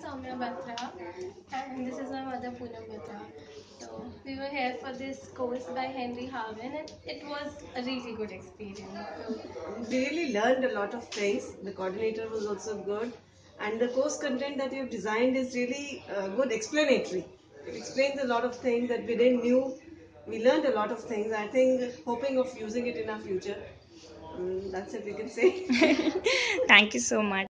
is Soumya Batra and this is my mother Poonam Batra. So we were here for this course by Henry Harvin and it was a really good experience. Really learned a lot of things. The coordinator was also good, and the course content that you've designed is really uh, good, explanatory. It explains a lot of things that we didn't knew. We learned a lot of things. I think hoping of using it in our future. Um, that's it we can say. Thank you so much.